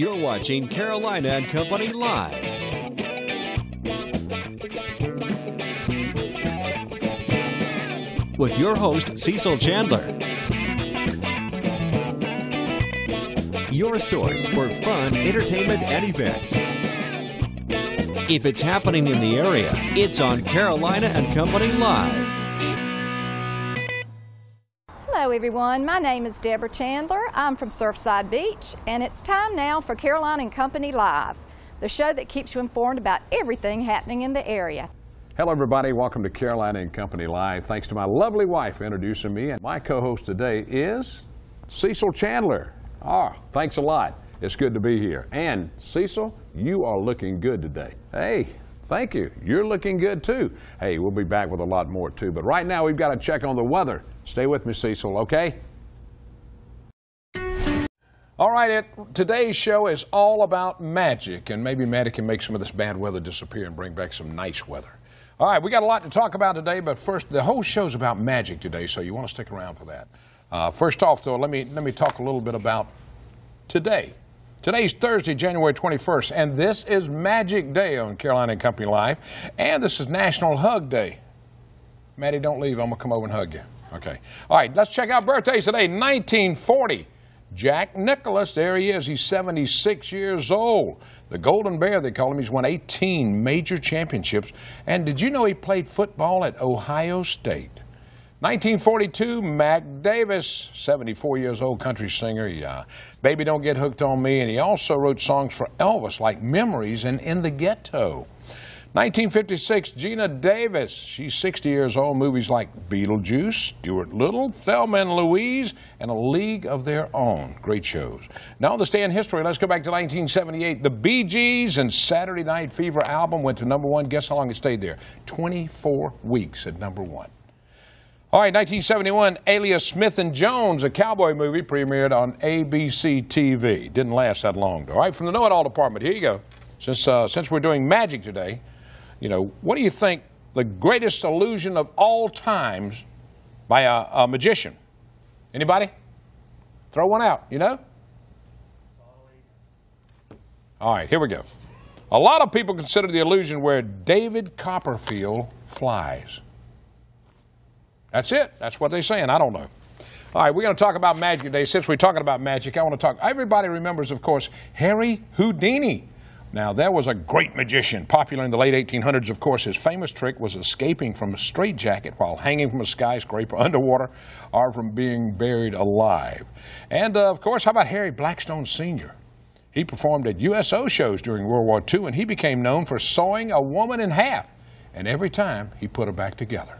You're watching Carolina and Company Live. With your host, Cecil Chandler. Your source for fun, entertainment, and events. If it's happening in the area, it's on Carolina and Company Live. Hello, everyone. My name is Deborah Chandler. I'm from Surfside Beach, and it's time now for Carolina and Company Live, the show that keeps you informed about everything happening in the area. Hello, everybody. Welcome to Carolina and Company Live. Thanks to my lovely wife introducing me. And my co host today is Cecil Chandler. Ah, thanks a lot. It's good to be here. And Cecil, you are looking good today. Hey, thank you. You're looking good too. Hey, we'll be back with a lot more too. But right now, we've got to check on the weather. Stay with me, Cecil, okay? All right, it, today's show is all about magic, and maybe magic can make some of this bad weather disappear and bring back some nice weather. All right, we got a lot to talk about today, but first, the whole show's about magic today, so you want to stick around for that. Uh, first off, though, let me let me talk a little bit about today. Today's Thursday, January 21st, and this is Magic Day on Carolina Company Live, and this is National Hug Day. Maddie, don't leave. I'm gonna come over and hug you. Okay. All right, let's check out birthdays today. 1940. Jack Nicklaus, there he is. He's 76 years old. The Golden Bear, they call him. He's won 18 major championships. And did you know he played football at Ohio State? 1942, Mac Davis, 74 years old country singer. He, uh, Baby Don't Get Hooked on Me. And he also wrote songs for Elvis like Memories and In the Ghetto. 1956, Geena Davis. She's 60 years old. Movies like Beetlejuice, Stuart Little, Thelma and Louise, and A League of Their Own. Great shows. Now, on stay in history, let's go back to 1978. The Bee Gees and Saturday Night Fever album went to number one. Guess how long it stayed there? 24 weeks at number one. All right, 1971, Alias Smith and Jones, a cowboy movie, premiered on ABC TV. Didn't last that long, though. All right, from the Know It All department, here you go. Since, uh, since we're doing magic today, you know, what do you think the greatest illusion of all times by a, a magician? Anybody? Throw one out, you know? All right, here we go. A lot of people consider the illusion where David Copperfield flies. That's it. That's what they're saying. I don't know. All right, we're going to talk about magic today. Since we're talking about magic, I want to talk. Everybody remembers, of course, Harry Houdini. Now, there was a great magician, popular in the late 1800s. Of course, his famous trick was escaping from a straitjacket while hanging from a skyscraper underwater or from being buried alive. And, uh, of course, how about Harry Blackstone Sr.? He performed at USO shows during World War II, and he became known for sawing a woman in half. And every time, he put her back together.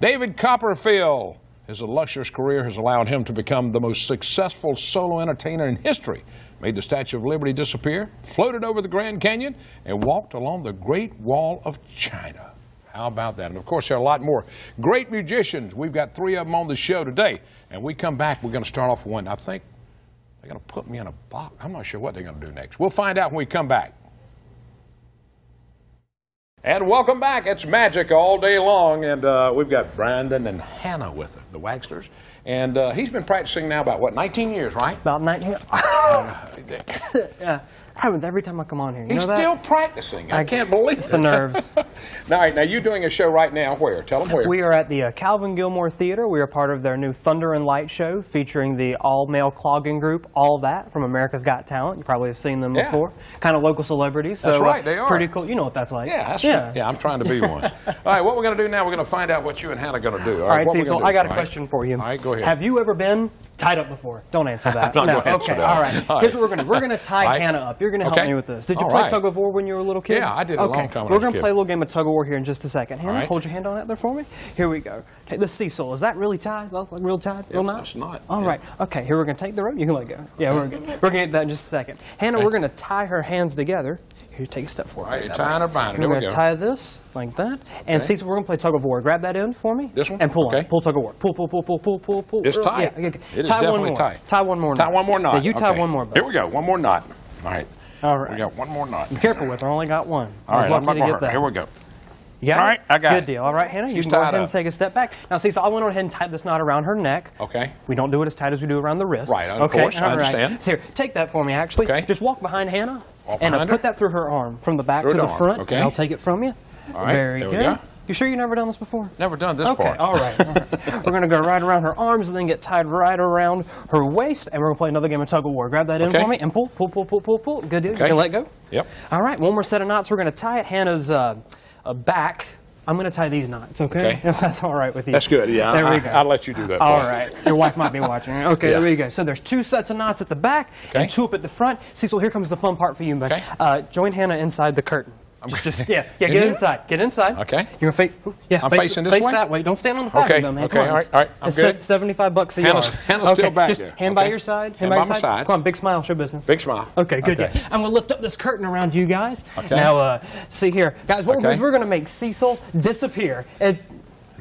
David Copperfield. His illustrious career has allowed him to become the most successful solo entertainer in history. Made the Statue of Liberty disappear, floated over the Grand Canyon, and walked along the Great Wall of China. How about that? And of course, there are a lot more great musicians. We've got three of them on the show today. And we come back, we're going to start off with one. I think they're going to put me in a box. I'm not sure what they're going to do next. We'll find out when we come back. And welcome back. It's magic all day long. And uh, we've got Brandon and Hannah with us, the Wagsters. And uh, he's been practicing now about, what, 19 years, right? About 19. yeah, happens every time I come on here. You He's know that? still practicing. I, I- can't believe it's it. the nerves. All right, now you're doing a show right now. Where? Tell them where. We are at the uh, Calvin Gilmore Theater. We are part of their new Thunder and Light show featuring the all-male clogging group, All That, from America's Got Talent. You probably have seen them Yeah. before. Kind of local celebrities. So, That's uh, right, they are. Pretty cool. You know what that's like. yeah, that's yeah. yeah. I'm trying to be one. all right, what we're going to do now? We're going to find out what you and Hannah are going to do. All right, Cecil, gonna do, I got a question for you. All right, go ahead. Have you ever been tied up before? Don't answer that. I'm not no, okay, that. all right. All Here's right. what we're going to We're going to tie right. Hannah up. You're going to help Okay. me with this. Did you All play right. tug of war when you were a little kid? Yeah, I did a long time I We're going to play a little game of tug of war here in just a second. Hannah, hold your hand on that there for me. Here we go. Hey, the Cecil, is that really tied? Well, like real tied? real knot? it's not. All Yeah. right. Okay, here we're going to take the rope. You can let it go. Yeah, we're going to we're gonna get that in just a second. Hannah, we're going to tie her hands together. Here, take a step forward. All right, you're tying right. her behind. We're going to tie this like that. And Okay. Cecil, we're going to play tug of war. Grab that end for me. This one? And pull on. Pull tug of war. Pull, pull, pull, pull, pull, pull, pull. It's tight. Yeah, okay. It is tie one definitely more. tight. Tie one more knot. Tie one more knot. Yeah, you tie Okay. one more. Here we go. One more knot. All right. All right. We got one more knot. Be careful with her. I only got one. All I right, I'm not to get that. Here we go. Got All right, I got Good it. deal. All right, Hannah, you can go ahead and take a step back. Now, Cecil, I went ahead and tied this knot around her neck. Okay. We don't do it as tight as we do around the wrists. Right, of okay? course, I all right. understand. So here, take that for me, actually. Okay. Just walk behind Hannah and behind put that through her arm from the back Through to the the arm, front. okay. And I'll take it from you. All right, Very good. go. You sure you've never done this before? Never done this Okay, part. all right. all right. we're going to go right around her arms and then get tied right around her waist, and we're going to play another game of tug of war. Grab that in Okay. for me and pull, pull, pull, pull, pull, pull. Good deal. Okay. You can let go. Yep. All right, one more set of knots. We're going to tie it Hannah's uh, uh, back. I'm going to tie these knots, okay? Okay. If that's all right with you. That's good. Yeah, There I, we go. I'll let you do that. All part. right. Your wife might be watching. Okay, Yeah. there we go. So there's two sets of knots at the back Okay. and two up at the front. Cecil, here comes the fun part for you, man. Okay. Uh, join Hannah inside the curtain. Just, just yeah, yeah. In Get here? inside. Get inside. Okay. You're gonna face. Yeah, I'm face, facing this face way? that way. Don't stand on the fabric, Okay, though, man. okay, all right, all right, I'm It's good. Seventy-five bucks a Hannah's- yard. Hannah's okay, still back just there, Hand by your side. Hand Hand, by by my your side. sides. Come on, big smile. Show business. Big smile. Okay, good. Okay. deal. I'm gonna lift up this curtain around you guys. Okay. Now, uh, see here, guys. What we're Okay. gonna do is we're gonna make Cecil disappear. It,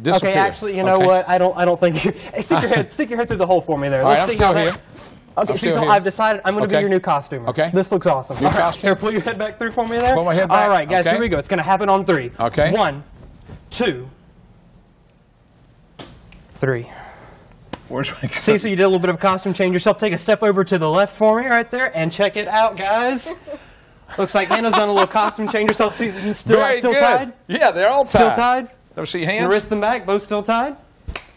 Disappear. Okay, actually, you know Okay. what? I don't. I don't think. You, hey, stick your head. Stick your head through the hole for me there. All right, Let's I'm see how that. here. Okay, I'm Cecil, here. I've decided I'm going to Okay. be your new costumer. Okay. This looks awesome. New All right, costume? Here, pull your head back through for me there. Pull my head back. All right, guys, Okay. here we go. It's going to happen on three. Okay. One, two, three. Where's my costume? Cecil, you did a little bit of a costume change yourself. Take a step over to the left for me right there and check it out, guys. Looks like Hannah's done a little costume change herself. She's still, Very still good. tied? Yeah, they're all tied. Still tied? Me see Your hands. wrist and back, both still tied?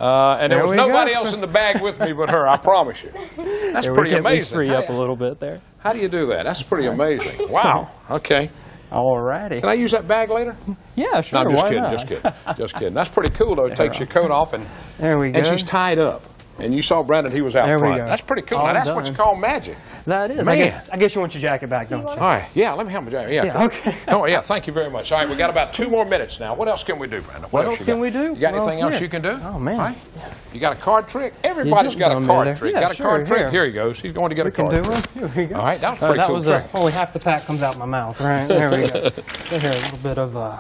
Uh, and there, There was nobody go. else in the bag with me but her. I promise you. That's There, pretty we can at least amazing. free up a little bit there. how do you do that? That's pretty amazing. Wow. Okay. All righty. Can I use that bag later? Yeah, sure. no, I'm just why kidding. not? Just kidding. Just kidding. That's pretty cool though. It takes your coat off and There we go. and she's tied up. And you saw Brandon. He was out There we front. go. That's pretty cool. All now that's what's done. called magic. That is. Man. I guess, I guess you want your jacket back, don't you? All right. Yeah. Let me have my jacket. Yeah. Yeah, come- okay. Oh yeah. Thank you very much. All right. We got about two more minutes now. What else can we do, Brandon? What else else you can got? we do? You got Well, anything else here. you can do? Oh, man. All right. You got a card trick? Everybody's jumped got a on me card there. trick. Yeah, got a sure, card trick? here. Here he goes. He's going to get We a can card do trick. one. Here we go. All right, that was a Uh, pretty that cool was trick. Uh, only half the pack comes out my mouth. Right there we go. So here, a little bit of uh,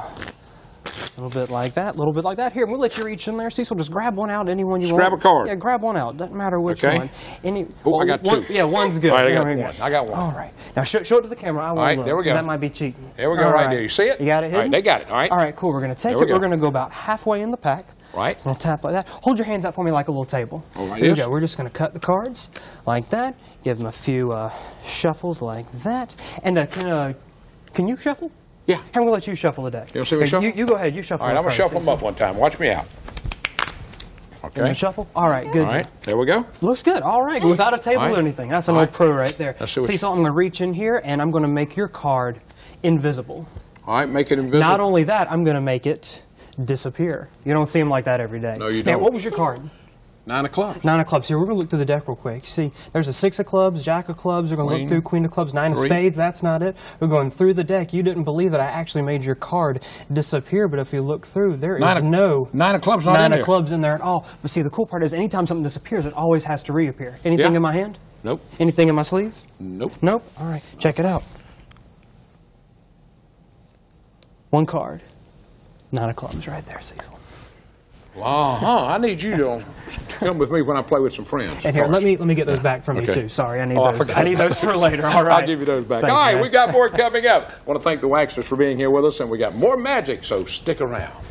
a little bit like that, a little bit like that. Here, we'll let you reach in there. Cecil, just grab one out, any one you Just want. grab a card. Yeah, grab one out. Doesn't matter which Okay. one. Any. Oh, I got one- two. Yeah, one's good. All right, I got we one. I got one. All right. Now show, show it to the camera. I will right, look. there we go. That might be cheating. There we go, All right there. You see it? You got it All right, hidden? they got it. All right. All right, cool. We're going to take There we it. We're go. going to go about halfway in the pack. Right. So I'll tap like that. Hold your hands out for me like a little table. Oh, like Here we this? go. We're just going to cut the cards like that. Give them a few uh, shuffles like that. And uh, can, uh, can you shuffle? Yeah. I'm going to let you shuffle the deck. You wanna see me shuffle? You, you go ahead. You shuffle All right, I'm gonna shuffle them up one time. Watch me out. You Okay. shuffle? All right, good. All right. There we go. Looks good. All right, without a table right. or anything. That's an All old right. pro right there. Let's see See, so I'm going to reach in here and I'm going to make your card invisible. All right. Make it invisible. Not only that, I'm going to make it disappear. You don't see them like that every day. No, you don't. what was your card? Nine o'clock. Nine of clubs. Here, we're going to look through the deck real quick. See, there's a six of clubs, jack of clubs. We're going to look through queen of clubs, nine Three. of spades. That's not it. We're going through the deck. You didn't believe that I actually made your card disappear, but if you look through, there is Nine of- no nine of clubs nine in of there. clubs in there at all. But see, the cool part is anytime something disappears, it always has to reappear. Anything Yeah. in my hand? Nope. Anything in my sleeve? Nope. Nope. All right, check it out. One card. Nine of clubs right there, Cecil. Uh huh. I need you to come with me when I play with some friends. And here, let me let me get those back from Okay. you too. Sorry, I need Oh, those. forgot. I need those for later. All right. I'll give you those back. Thanks, All right, man. we got more coming up. I want to thank the Waxers for being here with us, and we got more magic, so stick around.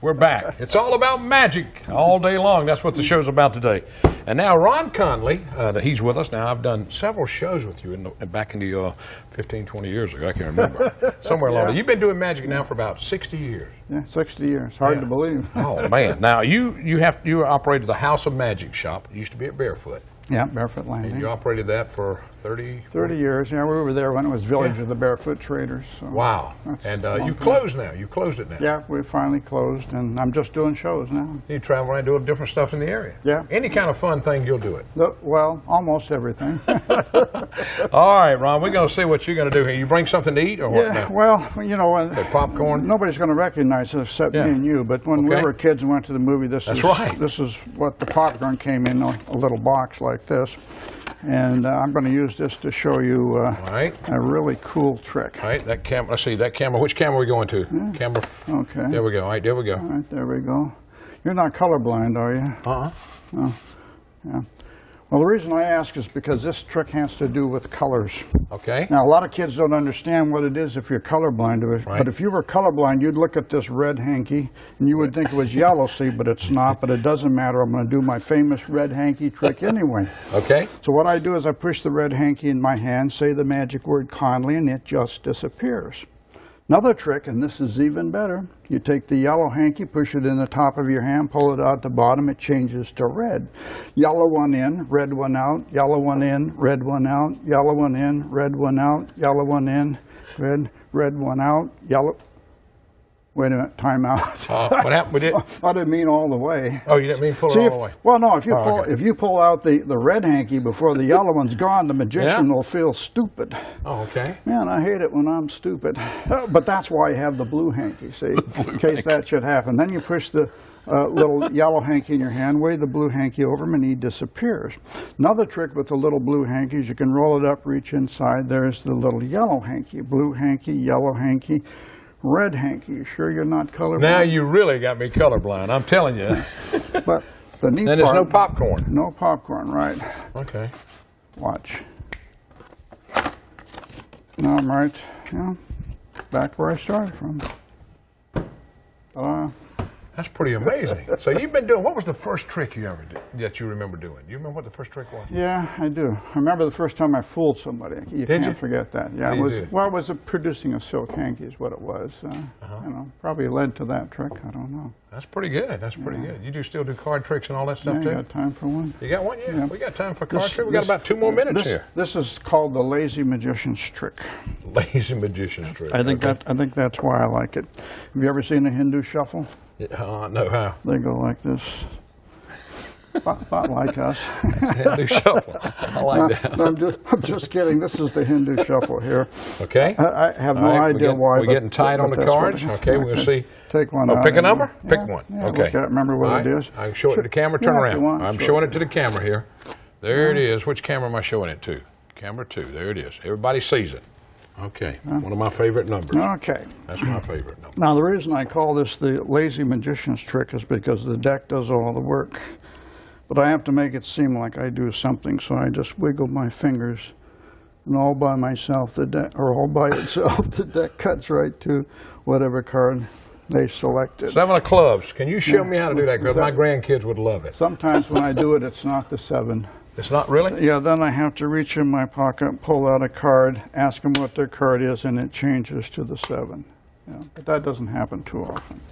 We're back. It's all about magic all day long. That's what the show's about today. And now Ron Conley, uh, he's with us now. I've done several shows with you in the, back in the uh, 15, 20 years ago. I can't remember. Somewhere along there. You've been doing magic now for about 60 years. Yeah, 60 years. Hard Yeah. to believe. Oh man! Now you you have you operated the House of Magic shop. It used to be at Barefoot, Yeah, Barefoot and Landing. you operated that for 30, 30 years. Yeah, we were there when it was Village of the Barefoot Traders. So. Wow. And uh, you closed now. You closed it now. Yeah, we finally closed, and I'm just doing shows now. You travel around doing different stuff in the area. Yeah. Any kind of fun thing, you'll do it. Look, well, almost everything. All right, Ron, we're going to see what you're going to do here. You bring something to eat or what yeah, now? well, you know, Okay, popcorn? nobody's going to recognize us except Yeah. me and you. But when we were kids and went to the movie, this That's is right. this is what the popcorn came in a, a little box like this, and uh, I'm going to use this to show you uh, right. a really cool trick. All right, that camera, let's see, that camera, which camera are we going to? Camera, f- Okay. there we go. All right, there we go. All right, there we go. You're not colorblind, are you? Uh-huh. Yeah. Well, the reason I ask is because this trick has to do with colors. Okay. Now, a lot of kids don't understand what it is if you're colorblind. But- Right. But if you were colorblind, you'd look at this red hanky and you would think it was yellow, see, but it's not. But it doesn't matter. I'm going to do my famous red hanky trick anyway. Okay. So what I do is I push the red hanky in my hand, say the magic word kindly, and it just disappears. Another trick, and this is even better, you take the yellow hanky, push it in the top of your hand, pull it out the bottom, it changes to red. Yellow one in, red one out, yellow one in, red one out, yellow one in, red one out, yellow one in, red, red one out, yellow. Wait a minute, time out. Uh, what happened? We did. I didn't mean all the way. Oh, you didn't mean pull it all if, the way. well, no. If you Oh, pull, okay. if you pull out the, the red hanky before the yellow one's gone, the magician Yeah. will feel stupid. Oh, okay. Man, I hate it when I'm stupid. Uh, But that's why you have the blue hanky, see, in case that should happen. Then you push the uh, little yellow hanky in your hand, wave the blue hanky over him, and he disappears. Another trick with the little blue hanky is you can roll it up, reach inside. There's the little yellow hanky, blue hanky, yellow hanky, red hanky. You sure you're not colorblind? Now you really got me colorblind. I'm telling you. But the neat And there's no popcorn. No popcorn, right? Okay. Watch. Now I'm right, you know, back where I started from. Uh, That's pretty amazing. so you've been doing. What was the first trick you ever did that you remember doing? Do you remember what the first trick was? yeah, I do. I remember the first time I fooled somebody. You Did can't you? forget that. Yeah, How it was do well, it was a producing a silk hanky is what it was. Uh, Uh-huh. You know, probably led to that trick. I don't know. That's pretty good. That's pretty good. You do still do card tricks and all that stuff Yeah, too. you got time for one? You got one? Yeah, Yeah. we got time for card This- trick. We got about two more minutes this, here. This is called the lazy magician's trick. Lazy magician's trick. I think okay. that I think that's why I like it. Have you ever seen a Hindu shuffle? Yeah, Uh, no, how? They go like this. About like us. Hindu shuffle. I like that. No, I'm, just, I'm just kidding. This is the Hindu shuffle here. Okay. I, I have no All right, we idea get- why. we're but- getting tight on but the cards. Okay, we'll see. Take one Oh, pick a number? Pick yeah, one. yeah, Okay. At it, remember what right, is. I'm showing it to the camera. Turn around. want, I'm show showing it. it to the camera here. There it is. Which camera am I showing it to? Camera two. There it is. Everybody sees it. Okay. One of my favorite numbers. Okay. That's my favorite number. Now, the reason I call this the lazy magician's trick is because the deck does all the work. But I have to make it seem like I do something, so I just wiggle my fingers, and all by myself, the deck, or all by itself, the deck cuts right to whatever card they selected. Seven of clubs. Can you show me how to do that? Because my grandkids would love it. Sometimes when I do it, it's not the seven. It's not really? Yeah, then I have to reach in my pocket, pull out a card, ask them what their card is, and it changes to the seven. Yeah, but that doesn't happen too often.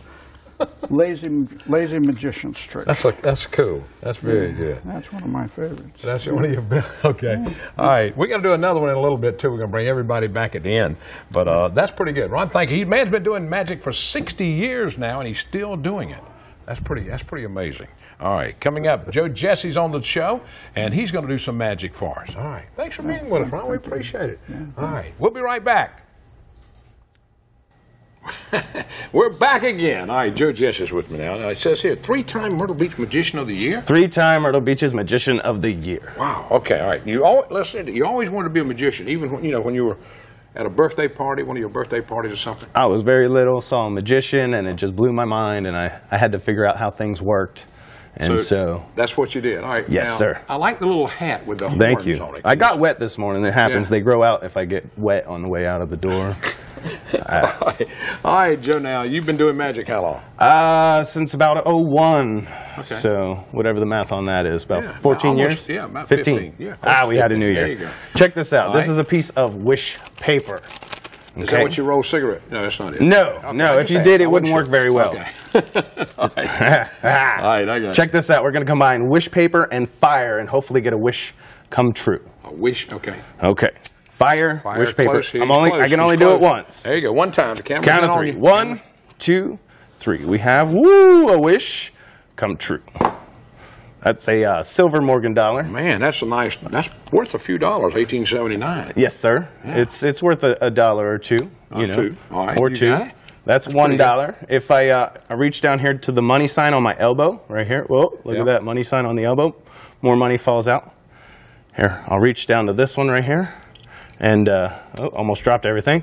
Lazy, lazy magician's trick. That's a, that's cool. That's very good. That's one of my favorites. That's one of your best. Okay. All right. We're going to do another one in a little bit, too. We're going to bring everybody back at the end. But uh, that's pretty good. Ron, thank you. He, man's been doing magic for 60 years now, and he's still doing it. That's pretty, that's pretty amazing. All right. Coming up, Joe Jesse's on the show, and he's going to do some magic for us. All right. Thanks for being with us, Ron. We appreciate it. All right. We'll be right back. We're back again. All right, Joe Jess is with me now. Now, It says here, three-time Myrtle Beach Magician of the Year. Three-time Myrtle Beach's Magician of the Year. Wow. Okay. All right. You always listen. You always wanted to be a magician, even when you know when you were at a birthday party, one of your birthday parties or something. I was very little, saw a magician, and it just blew my mind, and I, I had to figure out how things worked. And so, that's what you did. All right. Yes, now, sir. I like the little hat with the thank horns you. on it. I got wet this morning. It happens. Yeah. They grow out if I get wet on the way out of the door. All right. All right, Joe. Now you've been doing magic how long? uh, since about 01. Okay. So, whatever the math on that is, about Yeah, 14 almost- years? yeah, about 15. Yeah, ah, we had a 15. new year. Check this out. All this right. is a piece of wish paper. Is Okay. that what you roll cigarette? No, that's not it. No, Okay, no, if you did, it wouldn't wasn't work sure. very well. Okay. All right. All right, I got it. Check this out. We're going to combine wish paper and fire and hopefully get a wish come true. A wish. Okay. Okay. Fire, Fire wish paper. close. I'm only close. I can only do it once. There you go. One time. The camera's Count of three. you. One, two, three. We have woo a wish come true. That's a uh, silver Morgan dollar. Man, that's a nice. That's worth a few dollars. Eighteen seventy nine. Yes, sir. It's it's worth a, a dollar or two. Or You know, two. All right, or two. it. That's, one If I uh, I reach down here to the money sign on my elbow, right here. Whoa, look Yep. at that money sign on the elbow. More money falls out. Here, I'll reach down to this one right here, and uh, oh, almost dropped everything.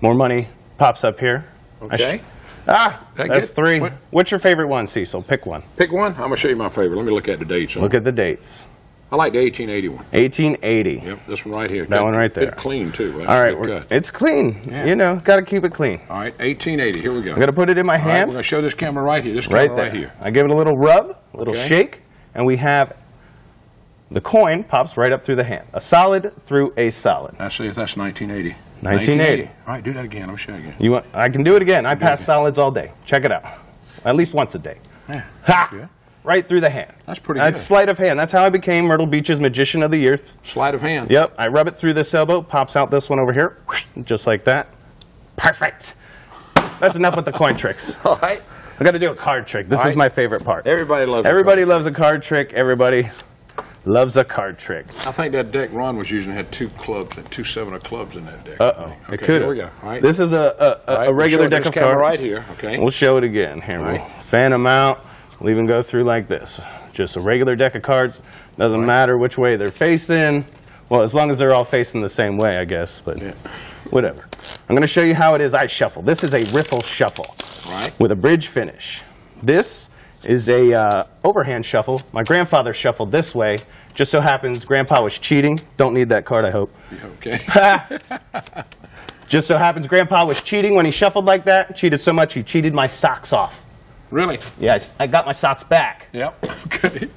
More money pops up here. Okay. ah, That that's good? three. What- What's your favorite one, Cecil? Pick one. Pick one. I'm gonna show you my favorite. Let me look at the dates. Look at the dates. I like the 1880 one. 1880. Yep, this one right here. That one right there. Good clean too. That's All right, good it's clean. Yeah. You know, got to keep it clean. All right, 1880. Here we go. I'm gonna put it in my All right, hand, we're gonna show this camera right here. This camera right right, here. I give it a little rub, a little Okay. shake, and we have the coin pops right up through the hand. A solid through a solid. See that's 1980. 1980. All right, do that again. I'll show you again. You want? I can do it again. I pass solids all day. Check it out. At least once a day. Yeah, Ha! good. Right through the hand. That's pretty That's good. sleight of hand. That's how I became Myrtle Beach's Magician of the Year. Sleight of hand. Yep, I rub it through this elbow, pops out this one over here, just like that. Perfect. That's enough with the coin tricks. All right. I got to do a card trick. This All is my favorite part. Everybody loves. a Everybody card. loves a card trick. Everybody loves a card trick. I think that deck Ron was using had two clubs and two seven of clubs in that deck. Uh oh, think. it Okay, could. Here we go. All right. This is a, a, a, right, a regular deck of cards. right here, okay. We'll show it again. Here, All we'll fan them out. We'll even go through like this. Just a regular deck of cards. Doesn't matter which way they're facing. Well, as long as they're all facing the same way, I guess. But Yeah. whatever. I'm going to show you how it is I shuffle. This is a riffle shuffle Right. with a bridge finish. This is a uh, overhand shuffle. My grandfather shuffled this way. Just so happens Grandpa was cheating. Don't need that card, I hope. Okay. Just so happens Grandpa was cheating when he shuffled like that. Cheated so much he cheated my socks off. really? Yeah, I got my socks back. Yep. Okay.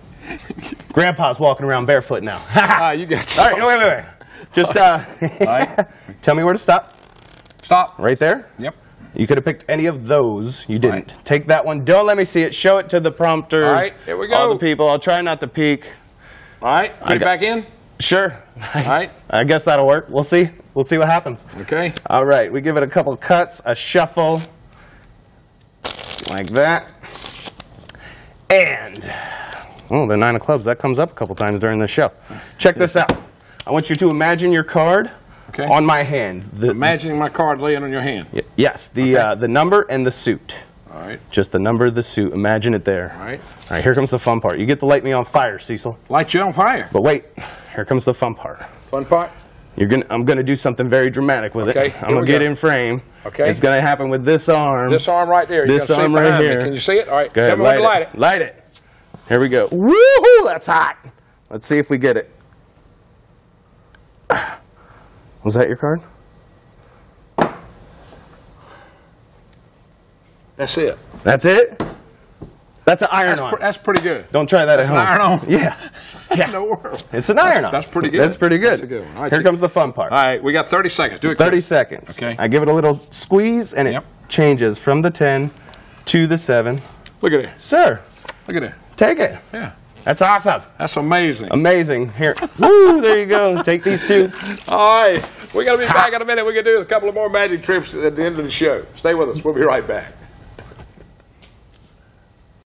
Grandpa's walking around barefoot now. Ah, you got. All right, no, wait, wait, wait. Just uh, right. tell me where to stop. Stop. Right there. Yep. You could have picked any of those. You didn't. Right. Take that one. Don't let me see it. Show it to the prompters. All right, here we go. All the people. I'll try not to peek. All right. Put it back in. Sure. All right. I guess that'll work. We'll see. We'll see what happens. Okay. All right, we give it a couple cuts, a shuffle, like that. And, oh, the nine of clubs, that comes up a couple times during the show. Check this out. I want you to imagine your card Okay. on my hand. The, Imagining my card laying on your hand. y- yes, the, uh, the number and the suit. All right. Just the number, of the suit. Imagine it there. All right. All right, here comes the fun part. You get to light me on fire, Cecil. Light you on fire. But wait, here comes the fun part. Fun part. You're gonna, I'm going to do something very dramatic with Okay, it. here I'm going to get go. in frame. Okay. It's going to happen with this arm. This arm right there. This arm right behind me. here. Can you see it? All right. Go ahead, light, light it. it. Light it. Here we go. Woohoo! That's hot. Let's see if we get it. Was that your card? That's it. That's it? That's an iron That's, on. that's pretty good. Don't try that That's at an home. iron on. Yeah. Yeah. the world. It's an iron on. that's pretty good. That's pretty good. That's a good one. All right, Here comes the fun part. All right. We got 30 seconds. Do it. 30 quick. seconds. Okay. I give it a little squeeze and it Yep. changes from the 10 to the 7. Look at it. Sir, Look at it. take it. Yeah. That's awesome. That's amazing. Amazing. Here. Woo, there you go. Take these two. All right. We're going to be back in a minute. We're going to do a couple of more magic trips at the end of the show. Stay with us. We'll be right back.